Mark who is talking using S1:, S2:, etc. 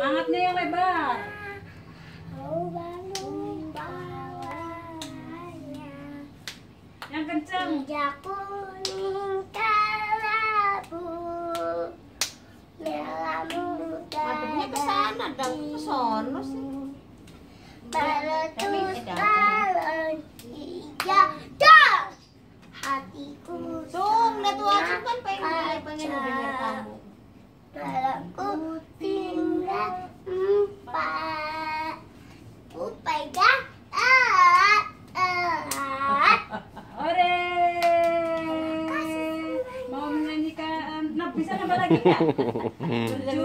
S1: Angat niya yung lebar. Yang kenceng.
S2: Hijau kuning kelabu Merah muda
S3: Mademnya ke sana dong, ke sono sih.
S2: Meletus balon hijau Dah! Hatiku
S3: Tuh, lihat wajib kan pengen pengen denger kamu.
S2: Kalau
S1: bisa nambah lagi nggak?